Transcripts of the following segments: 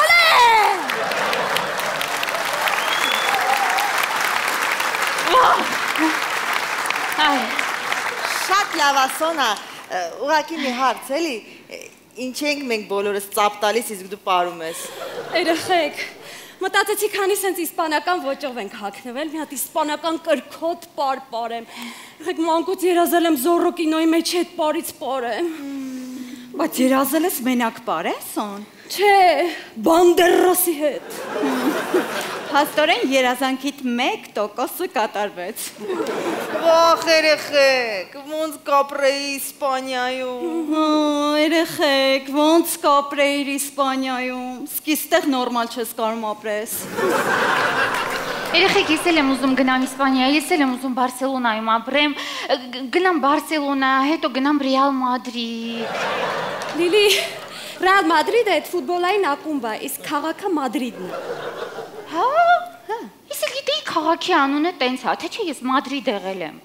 Olé! Այ շատ լավ ասոնա, ուղղակի մի հարց էլի, ինչ ենք մենք բոլորս ծապ տալիս, իսկ դու պարում ես։ Երեխեք, մտածեցի քանի սենց իսպանական ոճով ենք հագնվել, մի հատ իսպանական կրքոտ պար պարեմ։ Երեխեք, մանկուց երազել եմ Զորրո կինոյի մեջ այդ պարից պարեմ։ Բայց երազել ես մենակ պարեսոն։ Չէ, Բանդերոսի հետ։ Հաստորեն երազանքիդ 1%-ը կատարվեց։ Վախ երեխեք, ոնց կապրեի Իսպանիայում։ Հա, երեխեք, ոնց կապրեիր Իսպանիայում։ Սկիստեղ նորմալ չես կարող ապրես։ երեխեք, ես էլ եմ ուզում գնամ Իսպանիա, ես էլ եմ ուզում Բարսելոնայում ապրեմ, գնամ Բարսելոնա, հետո գնամ Ռեալ Մադրիդ։ Լիլի, Ռեալ Մադրիդը այդ ֆուտբոլային ակումբ է, իսկ քաղաքը Մադրիդն է։ Հա, հա։ Իսկ գիտեի քաղաքի անունը տենց է, թե չէ ես Մադրիդ եղել եմ։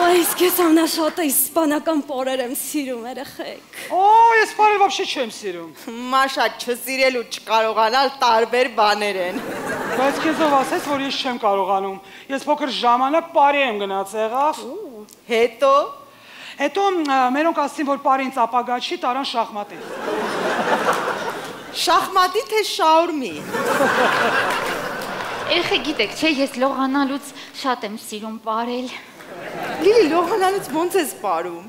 Այ իսկ ես աննաշատը իսպանական պորեր եմ սիրում, երեխեք։ Օ, ես պարեր բաբշե չեմ սիրում։ Մաշա չսիրել ու չկարողանալ տարբեր բաներ են։ Բայց քեզով ասես, որ ես չեմ կարողանում։ Ես փոքր ժամանակ պարի եմ գնաց եղավ։ Հետո? Հետո մերոնք ասին, որ պարինց ապագա չի, տարան շախմատին շախմատի թե շաուրմի։ Երեխեք գիտեք, չէ, ես լողանալուց շատ եմ սիրում ապրել։ Լիլի լողանալուց ոնց ես ապարում։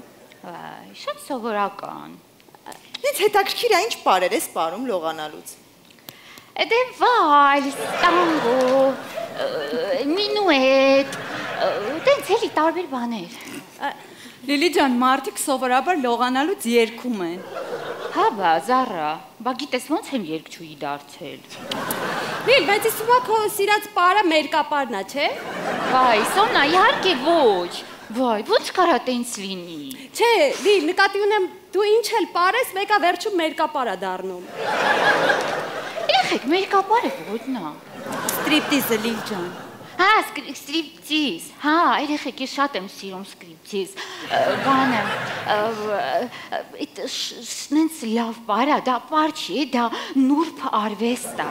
Այ, շատ սովորական։ Ինձ հետաքրքիր է ինչ բարեր ես ապարում լողանալուց։ Դե վայլ, տանգո, մինուետ, տենց էլի տարբեր բաներ։ Լիլի ջան, մարդիկ սովորաբար լողանալուց երգում են։ Հա բա, Զարա, բա գիտես ոնց եմ երկչուի դարձել։ Լիլ, բայց իսկ հիմա քո սիրած պարը մերկապարն է, չէ։ Վայ, Սոնա, իհարկե ոչ։ Վայ, ոնց կարա տենց լինի։ Չէ, Լիլ, նկատի ունեմ դու ինչ էլ պարես, մեկը վերջում մերկապար է դառնում։ Երեխեք, մեր կապարը ոտնա։ Ստրիպտիզը Լիլ ջան։ Հա, սկրի- սկրիպտիզ։ Հա, երեխեք, ես շատ եմ սիրում սկրիպտիզ։ Բանը, այդ նենց լավ բարա, դա բար չի, դա նուրբ արվեստ է։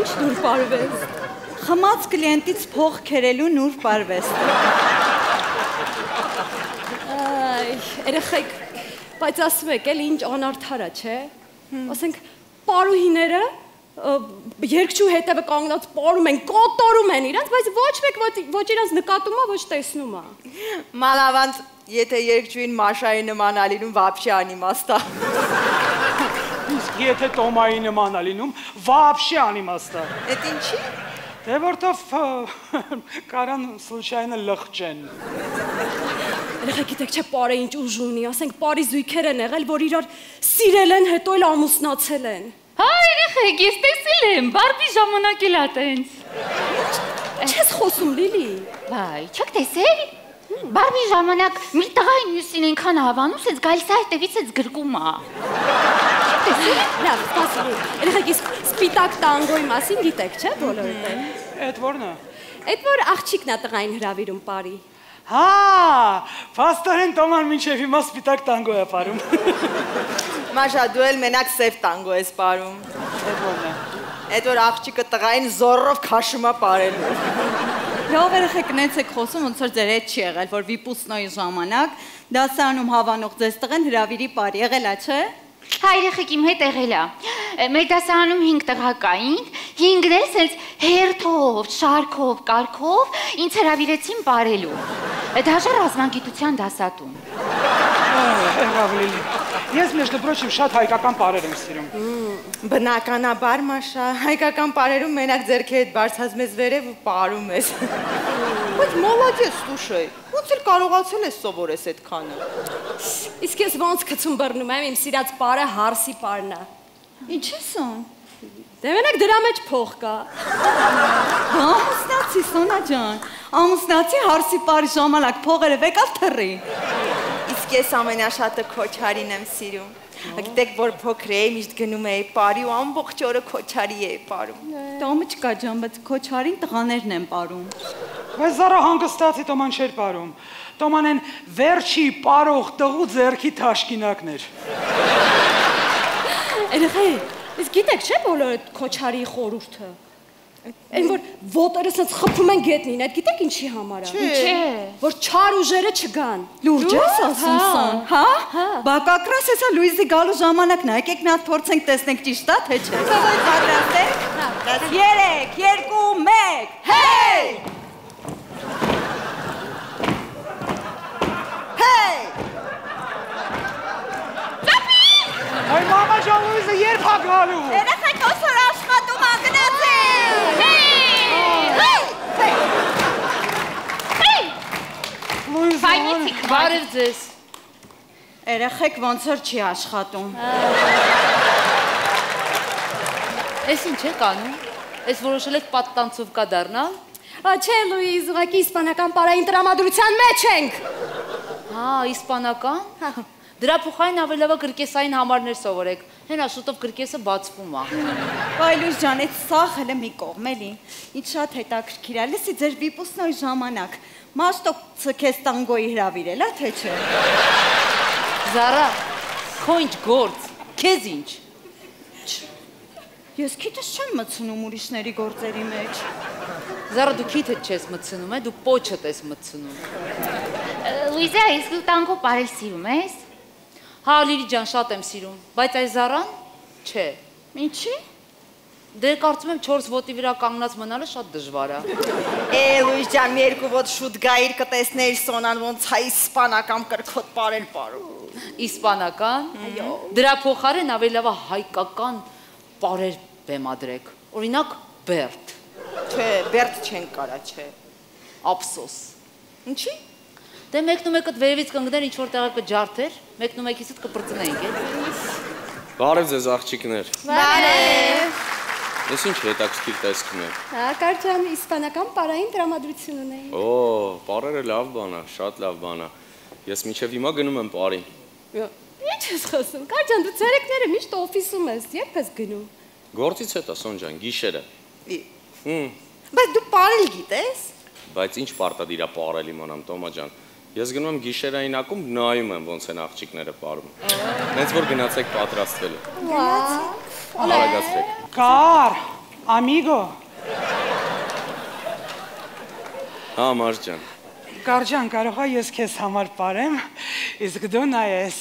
Ինչ դուր պարվես։ Խմած կլիենտից փող քերելու նուր պարվեստ։ Այ, երեխեք, բայց ասում եք, էլ ինչ անարդար է, չէ։ Ասենք, պարուհիները երկչու հետևը կանգնած պարում են, կոտորում են իրենց, բայց ոչ մեկ ոչ իրենց նկատումա, ոչ տեսնումա։ Մանավանդ, եթե երկչուին Մաշայի նման ալինում վաբշե անիմաստա։ Իսկ եթե Տոմայի նման ալինում վաբշե անիմաստա։ Էդ ինչի՞։ Դե որտով կարան սլուշայինը լղջեն։ Երեխեք գիտեք չէ պարը ինչ ուժ ունի, ասենք պարի զույգեր են եղել, որ իրար սիրել են, հետո էլ ամուսնացել են։ Հայ երեխեք, ես տեսել եմ, բարբի ժամանակ էլ ա տենց։ Չես խոսում, Լիլի։ Վայ, չեք տեսել։ Բարբի ժամանակ մի տղային մյուսին այնքան հավանում, սենց գալիս է հետևից էս գրկում է։ Լավ, սպասի։ Երեխեք իսկ սպիտակ տանգոյի մասին գիտեք, չէ՞, բոլորը։ Այդ ո՞րն է։ Այդ որ աղջիկն է տղային հravirում բարի։ Հա, փաստորեն Տոման մինչև հիմա սպիտակ տանգո է ապարում։ Մաշա դու էլ մենակ սև տանգո ես ապարում։ Այդ ո՞րն է։ Այդ որ աղջիկը տղային զորով քաշում է ապարելու։ Լավ երեխեք նենց եք խոսում, ոնց որ ձեր հետ չի եղել, որ վիպուսնոյի ժամանակ դասարանում հավանող ձեզ տղեն հրավիրի պար եղել է, չէ։ Հա, երեխեք իմ հետ եղել է։ Մեր դասարանում 5 տղա կային, 5-ն էլ սենց հերթով, շարքով, կարկով ինձ հրավիրեցին բարելու։ Դաժե ռազմագիտության դասատուն։ Հրավլիլի։ Ես մեջ դպրոչիմ շատ հայկական պարեր եմ սիրում։ Բնականաբար մաշա, հայկական պարերում մենակ ձերքի հետ բարձազմես վերև ու պարում ես։ Բայց մոլոդես ստուշեի, ոնց էլ կարողացել ես սովորես այդ քանը։ Իսկ ես ոնց կծում բռնում եմ, իմ սիրած պարը հարսի պարն է։ Ինչ է սոն։ Դե մենակ դրա մեջ փող կա։ Ամուսնացի, Սոնա ջան, ամուսնացի հարսի պարի ժամանակ փողերը վեկավ թռի ես ամենաշատը քոչարին եմ սիրում։ Գիտեք, որ փոքր էի, միշտ գնում էի բարի ու ամբողջ օրը քոչարի էի բարում։ Տոմը չկա ջան, բայց քոչարին տղաներն են ապարում։ Բայց Զարա հանգստացի Տոման չէր ապարում։ Տոման են վերջի պարող տղու ձերքի թաշկինակներ։ Երեխեք, իսկ գիտեք չէ բոլորը քոչարի խորուրդը։ Այն որ ոտերը սենց խփում են գետնին, այդ գիտեք ինչի համար է։ Չէ։ Որ չար ուժերը չգան։ Լուրջ ես ասում Հա, սան, հա? Բակակրաս հեսա Լուիզի գալու ժամանակն է, եկեք մի հատ փորձենք տեսնենք ճիշտ է թե չէ։ պատրաստ եք։ 3, 2, 1, հեյ! Հեյ! Այ մամա ջան Լուիզը երբ հա գալու։ Երեխեք ոսոր աշխատում ագնացեք։ Լուիզը։ Ֆայնիցիկ Բարև ձեզ։ Երեխեք ոնց որ չի աշխատում։ Էս ինչ եք անում։ Էս որոշել եք պատտանցով կա դառնալ։ Ա չէ, Լուիզ, ուղղակի իսպանական պարային տրամադրության մեջ ենք։ Հա, իսպանական։ Դրա փոխարեն ավելավա գրկեսային համարներ սովորեք։ Հենա շուտով գրկեսը բացվում է։ Բայ Լուիզ ջան, այդ սախ հələ մի կողմ էլի։ Ինչ շատ հետաքրքիր է, լսի ձեր վիպուսն oy ժամանակ։ Մաստո ցկես տանգոյի հravirել, թե չէ։ Զարա, քո ինչ գործ։ Քեզ ինչ։ Ես քիթս չեմ մցնում ուրիշների գործերի մեջ։ Զարա դու քիթդ չես մցնում, է դու պոչդ ես մցնում։ Լուիզա, իսկ դու տանկո բարել սիրում ես։ Հա, Լիլի ջան, շատ եմ սիրում, բայց այս Զարան չէ։ Ինչի։ Դե կարծում եմ 4 ոտի վրա կանգնած մնալը շատ դժվար է։ Է Լուիս ջան, մի երկու ոտ շուտ գայիր կտեսներ Սոնան ոնց հայ իսպանական կրկոտ բարել բարու։ Իսպանական։ Այո։ Դրա փոխարեն ավելավա հայկական պարեր բեմադրեք։ Օրինակ Բերտ, Չէ, Բերտ չեն կարա, չէ։ ափսոս։ Ինչի։ Դե մեկն ու մեկը վերևից կընկներ ինչ որ տեղը կջարդեր, մեկն ու մեկիցդ կպրծնեինք, էլ։ Բարև ձեզ աղջիկներ։ Բարև։ Ես ինչ հետաքրքիր տեսքում եմ։ Հա, կարճան իսպանական պարային տրամադրություն ունեին։ Օ, բարերը լավ բան է, շատ լավ բան է։ Ես միջև հիմա գնում եմ բարի։ Ինչ ես խոսում։ Կարճան դու ցերեկները միշտ օֆիսում ես, երբ ես գնում։ Գործից հետո Սոն ջան, գիշերը։ Հմ, Բայց դու բարել գիտես։ բայց ինչ պարտադիր է բարել իմանամ Տոմա ջան։ Ես գնում եմ գիշերային ակումբ, նայում եմ ոնց են աղջիկները բարում։ Հենց որ գնացեք պատրաստվելու։ Արագացրեք։ Կար, ամիգո։ Հա, Մարս ջան։ Կարջան, կարող է ես քեզ համար ապարեմ, իսկ դու նայես։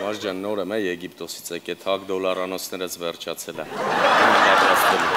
Մարս ջան, նոր եմ է Եգիպտոսից եկել, հակ դոլարանոցներից վերջացել է։ Պատրաստվելու։